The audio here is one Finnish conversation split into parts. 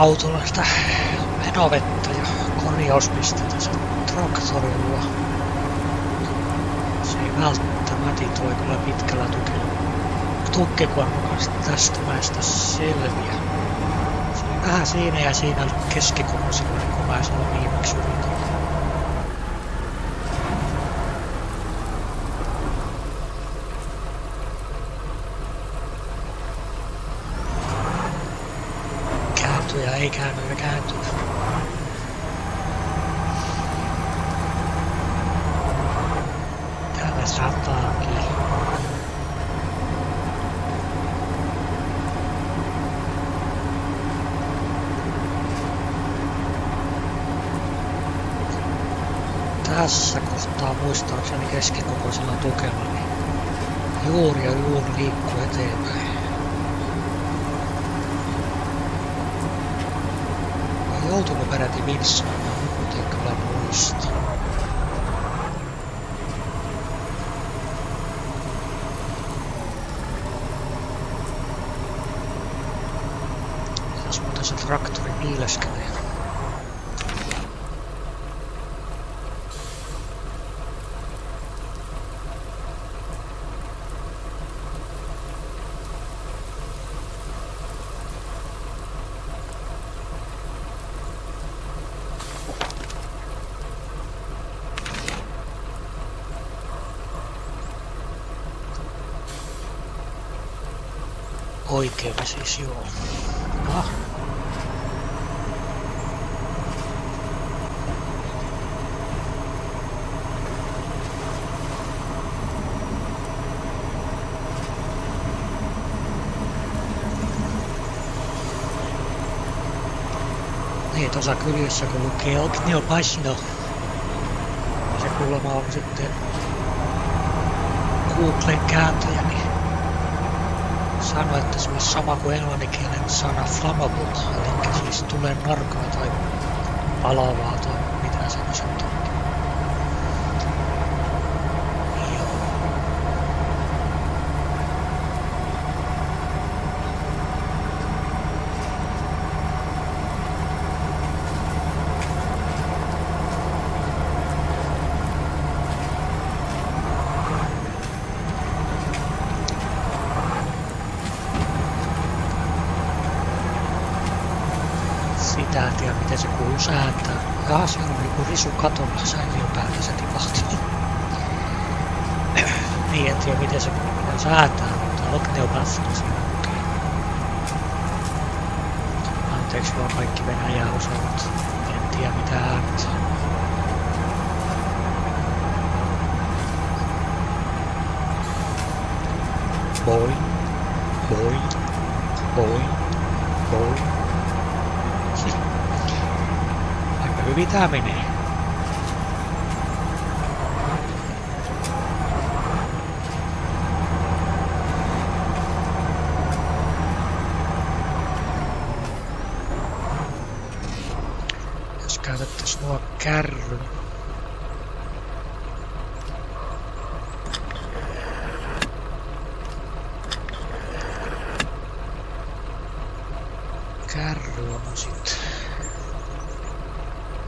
polttoaineautolla sitä menovettä ja korjauspistettä sen traktorilla. Se ei välttämättä toi kyllä pitkällä tukella. Tukkekuorman kanssa tästä mäestä selviä. Se oli vähän siinä ja siinä keskikorosilla, kun mä silloin viimeksi yritin. Kääntyjä ei käänny ja kääntyjä. Täällä sataakin. Tässä kohtaa muistaakseni keskikokoisella tukella niin juuri ja juuri liikkuu eteenpäin. Vai joutuuko peräti vinssaamaan, mutta en kyllä muista. Tässä muuten se traktori piileskelee. Oikein siis joo. Ah. Niin, tuossa kyljessä kun lukee Ognio Pasno, se kuulemma on sitten Googlen kääntäjä, niin sanoi, että se olisi sama kuin englanninkielen sana flammable, eli siis tulee narkaa tai palavaa tai mitä se nyt sitten on. Joo. Sitä en tiedä, kuuluu sääntää. Jaha, siellä on joku risu katolla säiliön päältä se tipahti. niin, en tiedä, miten se pitää säätää, mutta Ogneopathilla siinä lukee. Anteeksi vaan kaikki Venäjää osaavat. En tiedä, mitä äänet. Boing, boing, boing, boing. Aika hyvin tää menee. Jos käytettäis nuo kärryn. Kärry on sit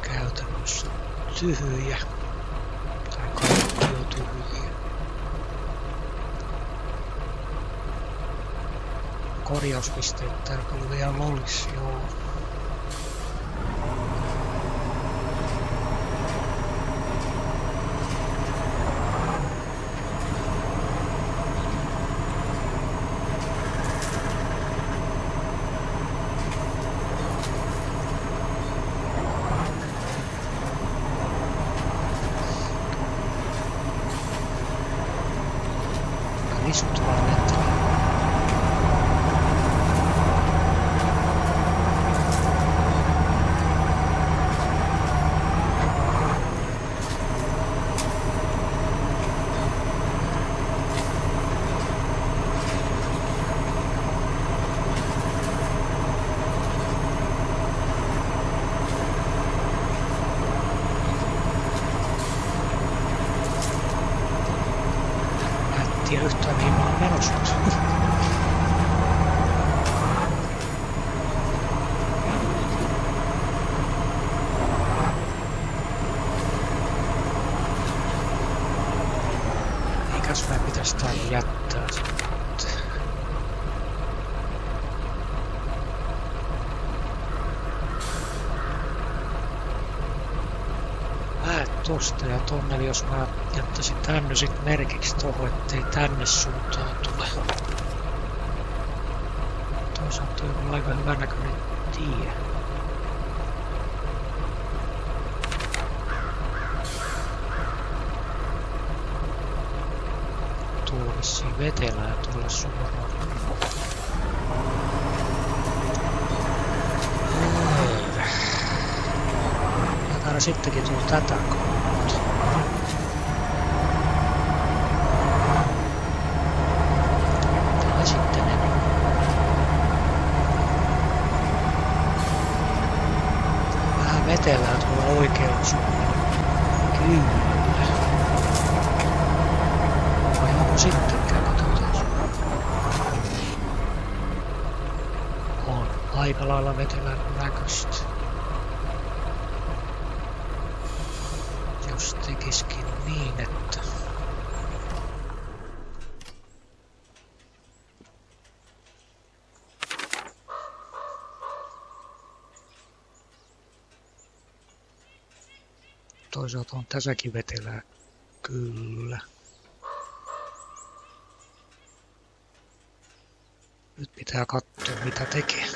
käytännössä tyhjä. Tai kaikki tyhjiä. Korjauspisteet kyllä vielä olis, joo. Tonne, jos mä jättäisin tänne sit merkiksi tohon, ettei tänne suuntaan tule. Toisaalta on aika hyvän näköinen tie. Tuolla vissiin vetelää tuolla suoraan. sittenkin tullut tätä kautta. Täällä sitten en... Vähän vetelää tuolla oikealla suunnalla. Kyllä. Vai onko sittenkään katsotaan On aika lailla vetelän näköistä. tekisikin niin, että toisaalta on tässäkin vetelää kyllä. Nyt pitää katsoa mitä tekee.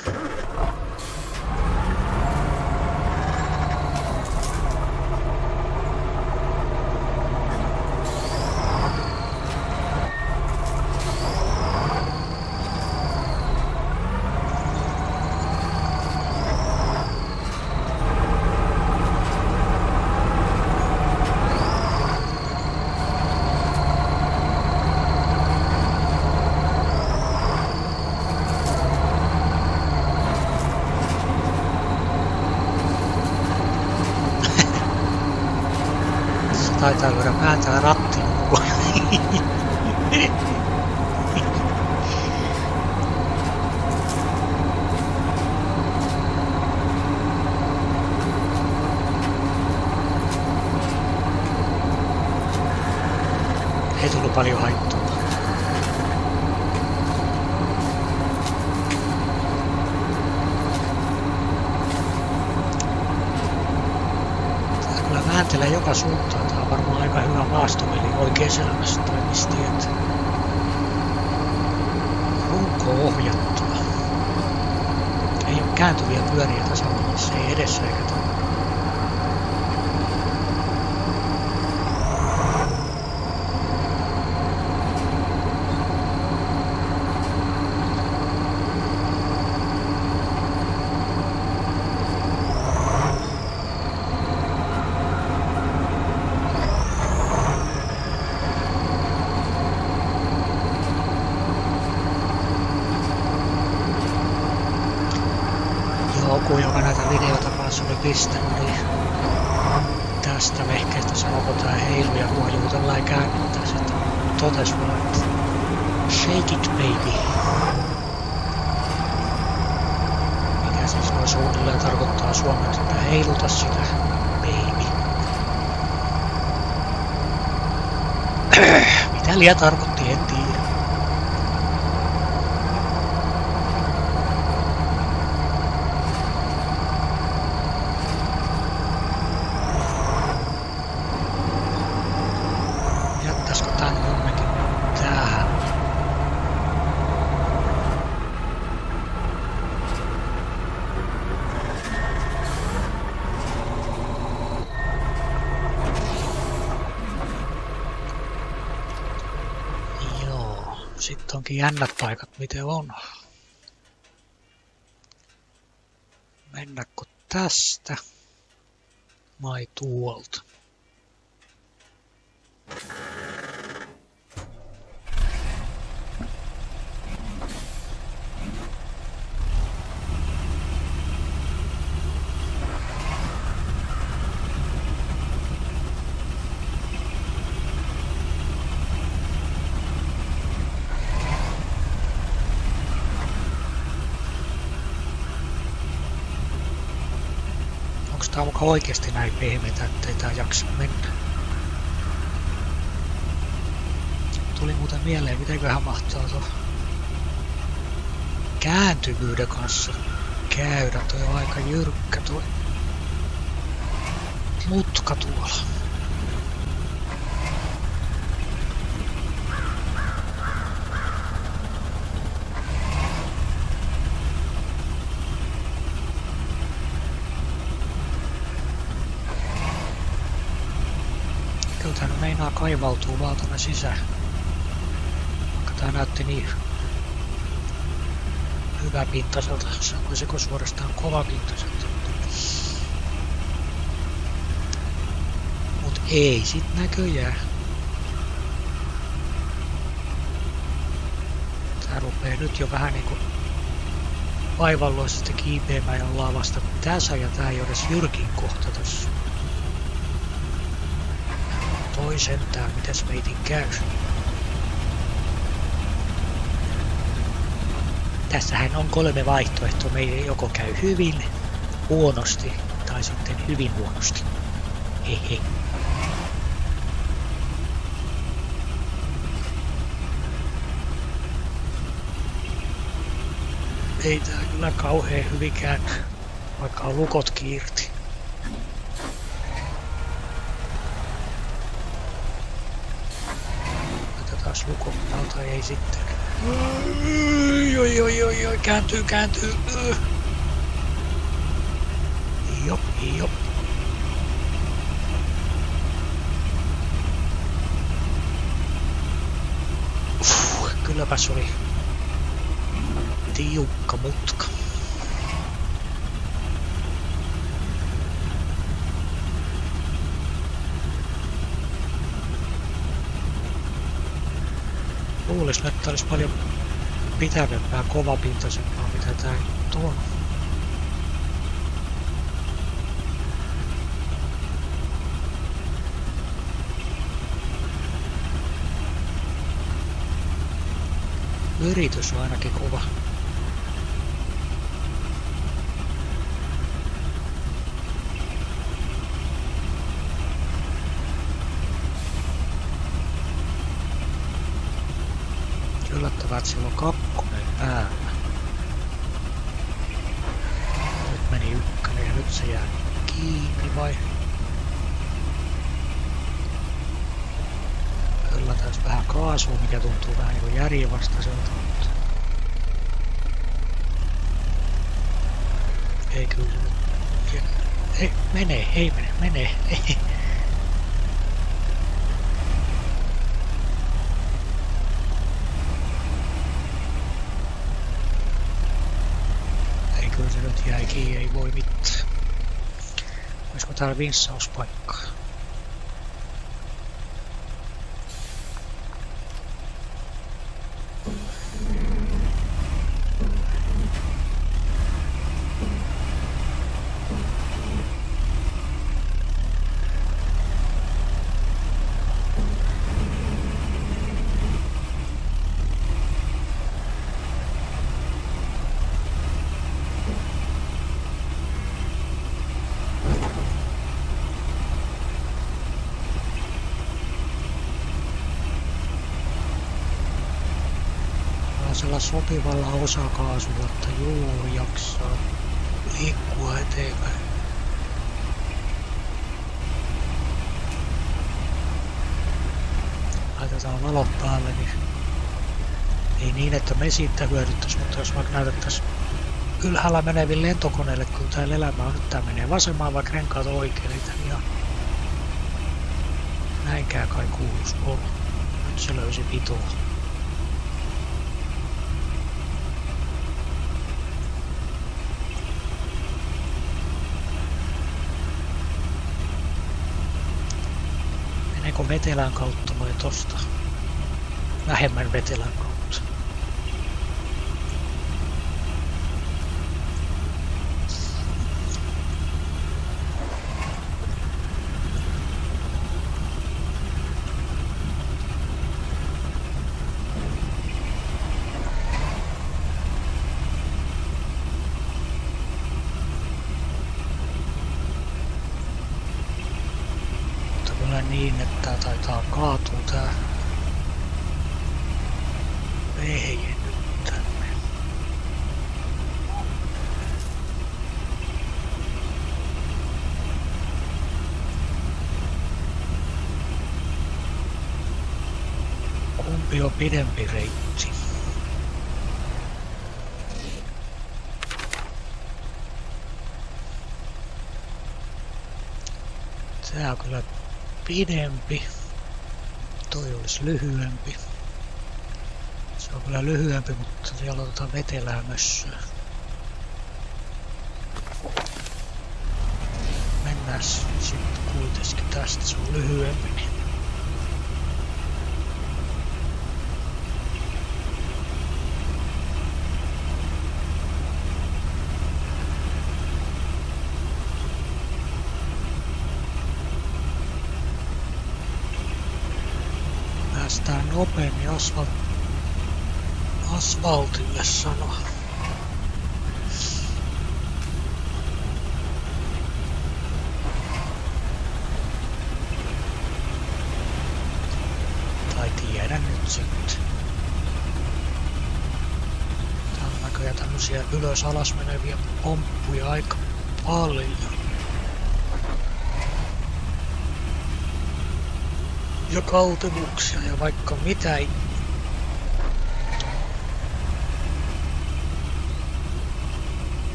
Paljon haittaa. vääntelee joka suuntaan. Tää on varmaan aika hyvä maastoveli oikein selvästi tai mistiet. Runko ohjattua. Ei ole kääntyviä pyöriä tasavallassa, ei edessä eikä takana. Joku, joka näitä videoita kanssa oli pistänyt, niin tästä vehkeestä sanoko tää heilu ja huojuu tällainen käännettäisi, että totes vaan, että shake it baby. Mikä siis noin suunnilleen tarkoittaa suomeksi, että heiluta sitä baby. Mitä liian tarkoitti, en tiedä. Sitten onkin jännät paikat, miten on. Mennäkö tästä vai tuolta? Oikeesti näin pehmeitä, ettei tää jaksa mennä. Tuli muuten mieleen, mitenköhän mahtaa tuo kääntyvyyden kanssa käydä. Toi on aika jyrkkä tuo mutka tuolla. Kyllä ne meinaa kaivautuu tuonne sisään. Vaikka tää näytti niin hyvä pintaselta, sanoisiko suorastaan kova pintaselta. Mut ei sit näköjään. Tää rupee nyt jo vähän niinku vaivalloisesti kiipeämään ja ollaan vasta tässä ja tää ei ole edes jyrkin kohta tossa. Toi sentään, mitäs meitin käy. Tässähän on kolme vaihtoehtoa. Meidän joko käy hyvin, huonosti tai sitten hyvin huonosti. Hehe. Ei tää kyllä kauhean hyvikään, vaikka on lukot kiirti. Tai ei sitten. Oi, oi, oi, oi, oi, kääntyy, kääntyy. Jop, jop. Uff, kylläpäs oli tiukka mutka. Luulis, että olisi paljon pitävämpää, kovapintaisempaa, mitä tää nyt on. Yritys on ainakin kova. Yllättävää, että sillä on kakkonen päällä. Nyt meni ykkönen ja nyt se jää kiinni vai? Yllätään vähän kaasua, mikä tuntuu vähän niin kuin järjenvastaiselta. Mutta... Ei kyllä se nyt... Ei, menee, ei mene, menee, ei. kiinni, ei voi mitään. Olisiko täällä vinssauspaikkaa? Sellaisella sopivalla osakaasulla, että juuri jaksaa liikkua eteenpäin. Laitetaan valot päälle, niin ei niin, että me siitä hyödyttäisi, mutta jos vaikka näytettäisiin ylhäällä meneville lentokoneille, kun täällä elämä on nyt tää menee vasemmaan, vaikka renkaat oikein, niin tän ihan näinkään kai kuuluisi olla. Nyt se löysi vitoa. Meneekö vetelän kautta vai tosta? Vähemmän vetelän kautta. Pidempi reitti? Tää on kyllä pidempi. Toi olisi lyhyempi. Se on kyllä lyhyempi, mutta siellä otetaan vetelää mössöä. Mennään sitten kuitenkin tästä, se on lyhyempi. Niin asfalt, asfaltille sanoa. Tai tiedän nyt sitten. Täällä on näköjään tämmösiä ylös alas meneviä pomppuja aika paljon. Ja kaltemuksia ja vaikka mitä.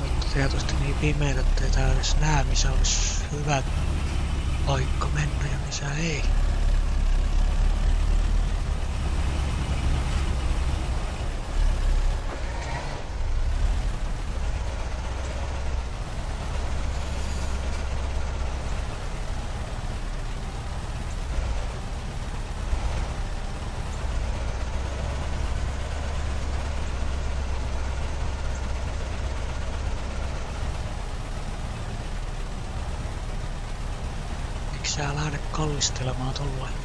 Mutta tietysti niin pimeät, näe, missä olisi hyvä paikka mennä ja missä ei. Sä lähde kallistelemaan tolleen?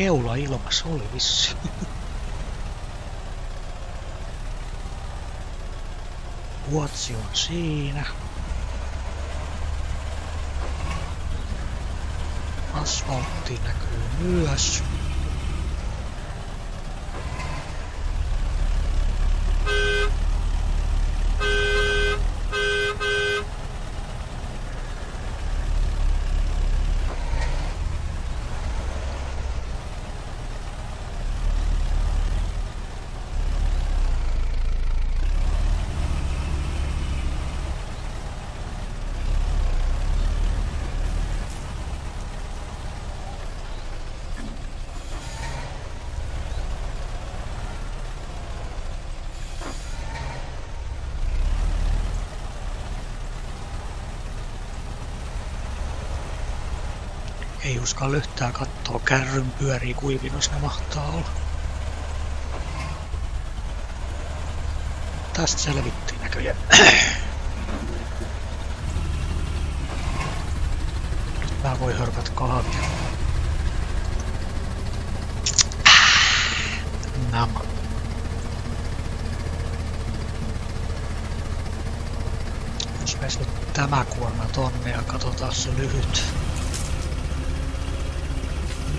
Keula ilmassa? Oli vissi. Vuotsi on siinä. Asfaltti näkyy myös. Ei uskalla yhtään kattoo kärryn pyörii kuivinnossa ne mahtaa olla. Tästä selvittiin näköjään. Nyt mä voin hörpät kahvia. Nam. Jos tämä kuorma tonne ja katsotaan se lyhyt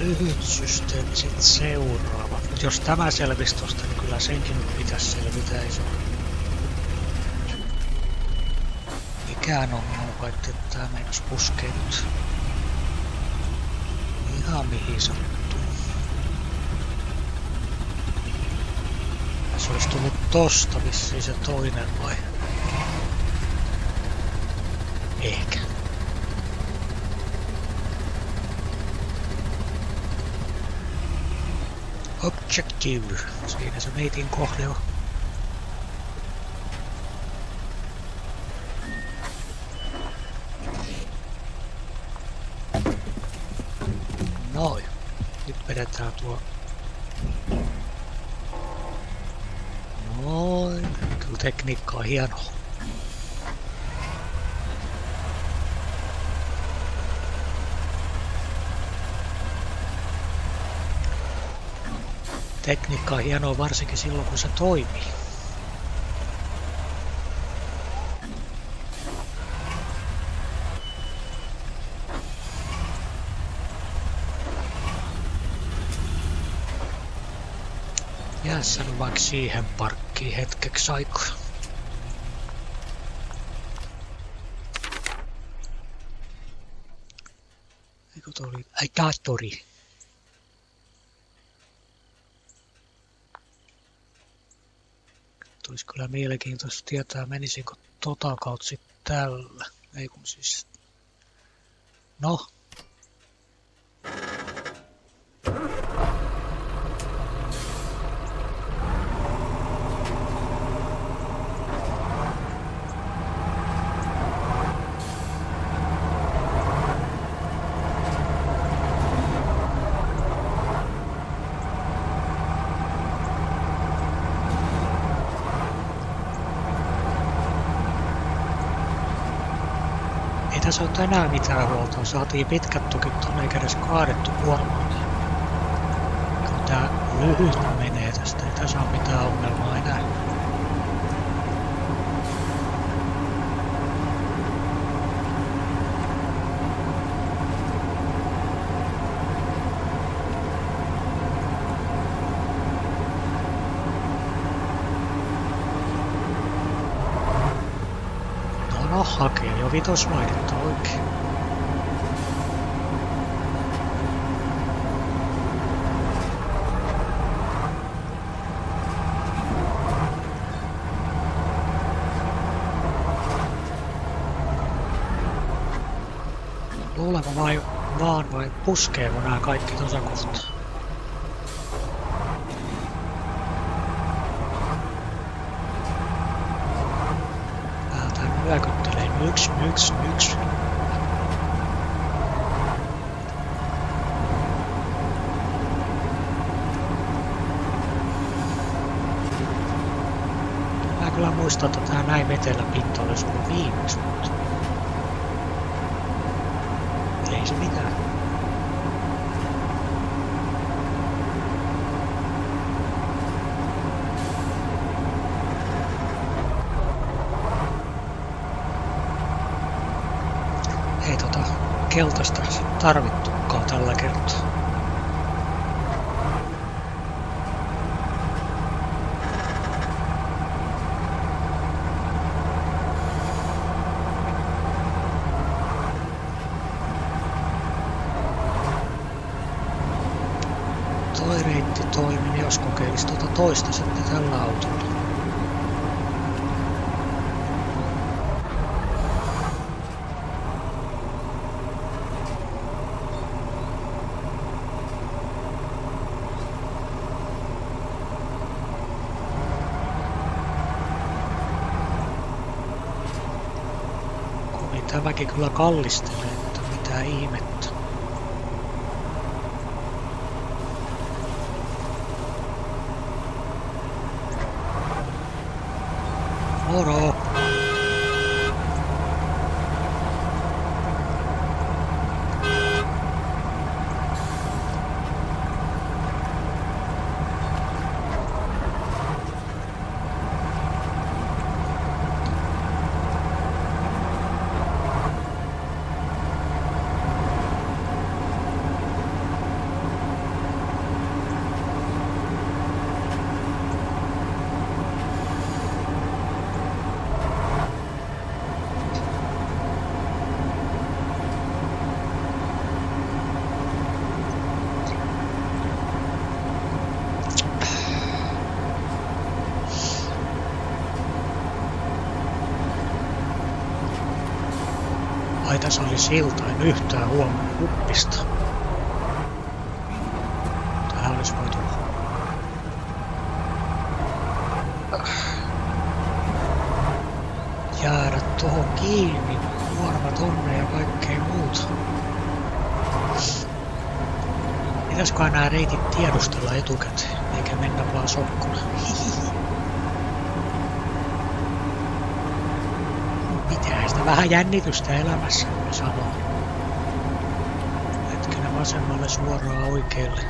lyhyt systeemiset seuraavat. Mutta jos tämä selvisi tosta, niin kyllä senkin pitäisi selvitä iso. Mikään on ongelma, että tämä meinas puskee nyt ihan mihin sattuu. Se olisi tullut tosta missä se toinen vai? Objective. Siinä se meitin kohde on. Noin. Nyt vedetään tuo... Noin. Kyllä tekniikka on hienoa. Tekniikka on hienoa varsinkin silloin, kun se toimii. Jää sä vaikka siihen parkkiin hetkeksi aikaa. Eikö toi oli... Ai taas tori. Tulisi kyllä mielenkiintoista tietää, menisinkö tota kautta tällä. Ei kun siis... No. Tässä ole enää mitään huolta. Saatiin pitkät tukit tonne edes kaadettu kuormalle. Kun tää lyhyt menee tästä, ei tässä ole mitään ongelmaa enää. No, hakee jo vitosvaihdetta oikein. Luulenko vai vaan vai puskeeko nämä kaikki tuossa kohtaa? Täältä nyks, nyks, nyks. Mä kyllä muistan, että tää näin vetelä pinta olisi ollut viimeksi. Ei se mitään. Ei tota keltaista tarvittukaan tällä kertaa. Toi reitti toimi, jos kokeilisi tuota toista sitten tällä autolla. Tämäkin kyllä kallistelee, että mitä ihmettä. Moro! Oli silta, en yhtään huomannut huppista. Tähän olisi voitu jäädä tuohon kiinni, kuorma tonne ja kaikkea muuta. Pitäisikö nämä reitit tiedustella etukäteen, eikä mennä vaan sokkona? Pitää sitä vähän jännitystä elämässä, sanoo. Hetkenä vasemmalle suoraan oikealle.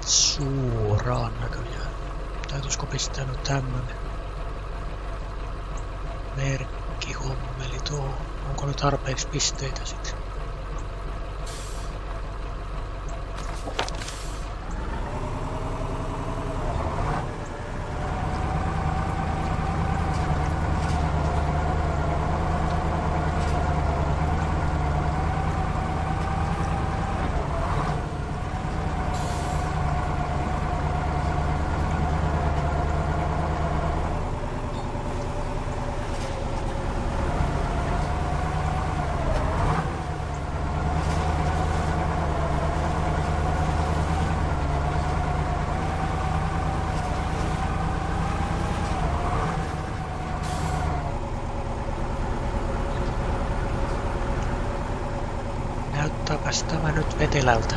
Suoraan näköjään. Täytyisikö pistää nyt tämmönen merkkihommeli tuo? Onko nyt tarpeeksi pisteitä sitten? Vetelältä.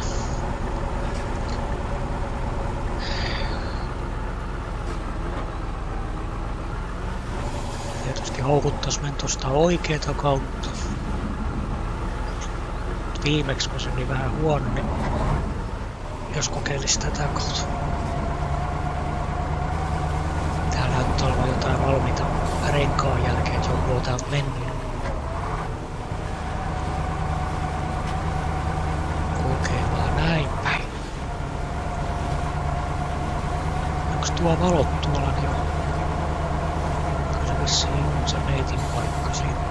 Tietysti houkuttais men tosta oikeeta kautta. Viimeksi kun se oli vähän huono, niin jos kokeilisi tätä kautta. Täällä näyttää olevan jotain valmiita renkaan jälkeen, että joku on täältä mennyt. Tuo valot tuolla niin on? Kyllä se vissiin on se meitin paikka sitten.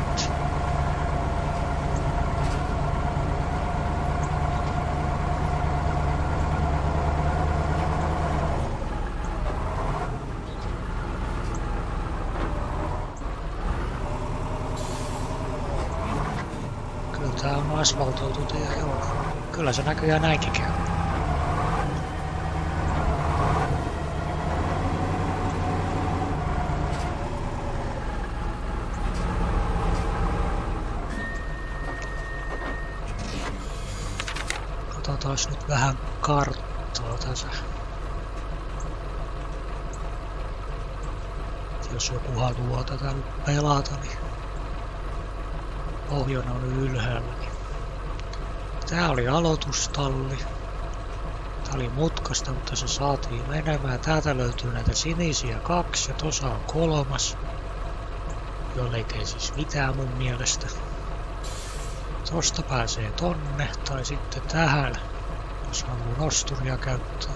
Kyllä tää on asfaltoitu joo. Kyllä se näköjään näinkin käy. Katsotaan nyt vähän karttaa tässä. Jos joku haluaa tätä nyt pelata, niin pohjana on ylhäällä. Niin Tää oli aloitustalli. Tää oli mutkasta, mutta se saatiin menemään. Täältä löytyy näitä sinisiä kaksi ja tossa on kolmas. Jolle ei siis mitään mun mielestä. Tosta pääsee tonne tai sitten tähän, jos haluaa nosturia käyttää.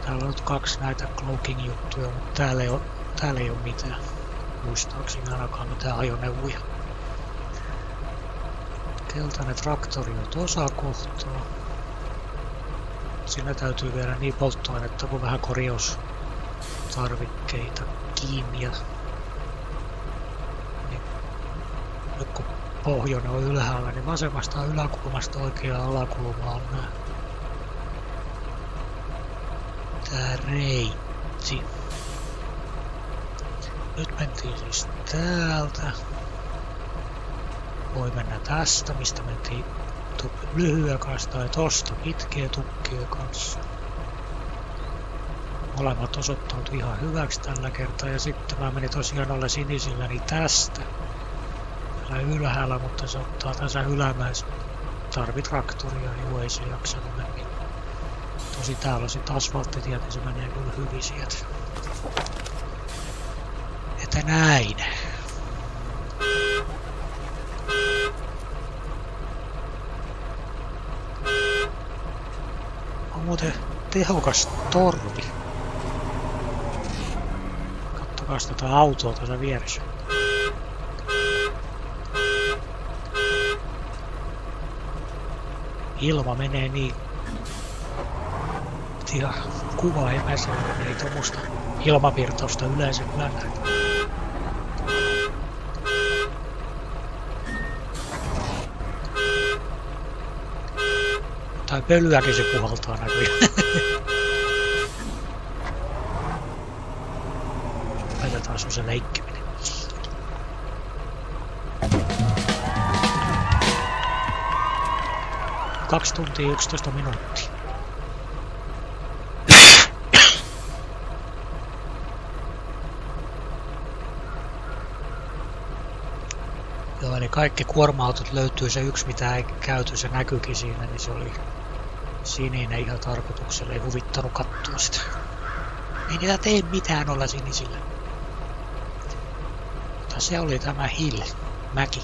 Täällä on nyt kaksi näitä cloaking juttuja, mutta täällä ei ole, täällä ei ole mitään. Muistaakseni ainakaan mitään ajoneuvoja. Keltainen traktori on tuossa kohtaa. Siinä täytyy viedä niin polttoainetta kuin vähän korjaustarvikkeita kiinni. Ja niin, nyt pohjoinen on ylhäällä, niin vasemmasta yläkulmasta oikeaan alakulmaan nää. Tää reitti. Nyt mentiin siis täältä. Voi mennä tästä, mistä mentiin lyhyen kanssa tai tosta pitkien tukkien kanssa. Molemmat osoittautui ihan hyväksi tällä kertaa ja sitten mä menin tosiaan alle sinisillä niin tästä. Täällä ylhäällä, mutta se ottaa tässä ylämäessä. Tarvit traktoria, juu ei se jaksanut mennä. Tosi täällä on sit asfalttitiet, niin se menee kyllä hyvin sieltä. Että näin. On muuten tehokas torvi. Kattokaas tätä autoa tässä vieressä. ilma menee niin ihan kuva ei pääse, ei tuommoista ilmavirtausta yleensä kyllä näitä. Tai pölyäkin se puhaltaa näköjään. Laitetaan se leikki. 2 tuntia 11 minuuttia. Joo, eli kaikki kuorma-autot löytyy se yksi, mitä ei käyty, se näkyykin siinä, niin se oli sininen ihan tarkoituksella, ei huvittanut kattoa sitä. Ei niitä tee mitään olla sinisillä. Mutta se oli tämä hill, mäki.